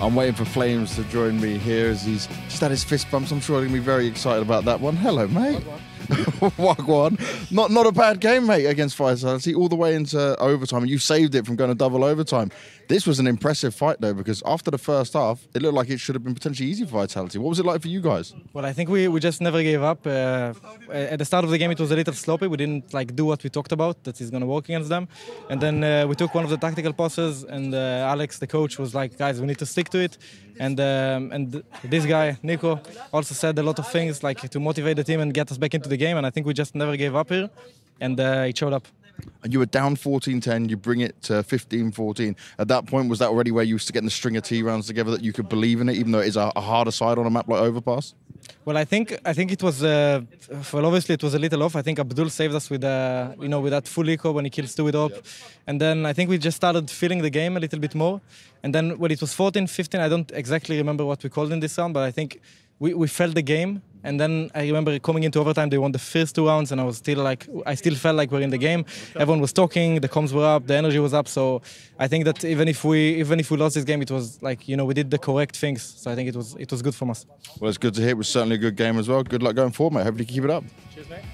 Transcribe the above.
I'm waiting for flameZ to join me here as he's just had his fist bumps. I'm sure he'll be very excited about that one. Hello, mate. Wagwan. Not not a bad game, mate, against Vitality, all the way into overtime. You saved it from going to double overtime. This was an impressive fight, though, because after the first half, it looked like it should have been potentially easy for Vitality. What was it like for you guys? Well, I think we, we just never gave up. Uh, at the start of the game, it was a little sloppy. We didn't like do what we talked about that is going to work against them. And then uh, we took one of the tactical pauses, and uh, Alex, the coach, was like, "Guys, we need to stick to it." And um, and this guy, Nico, also said a lot of things like to motivate the team and get us back into the game. And I think we just never gave up here, and uh, it showed up. And you were down 14-10, you bring it to 15-14. At that point, was that already where you used to getting the string of T rounds together that you could believe in it, even though it is a, a harder side on a map like Overpass? Well, I think I think it was uh, well. Obviously, it was a little off. I think Abdul saved us with uh, you know with that full eco when he kills two with op, yep. and then I think we just started feeling the game a little bit more. And then when it was 14, 15, I don't exactly remember what we called in this round, but I think we, we felt the game and then I remember coming into overtime, they won the first two rounds, and I was still like, I still felt like we're in the game. Everyone was talking, the comms were up, the energy was up. So I think that even if we even if we lost this game, it was like you know we did the correct things. So I think it was it was good from us. Well, it's good to hear. It was certainly a good game as well. Good luck going forward, mate. Hopefully, you keep it up. Cheers, mate.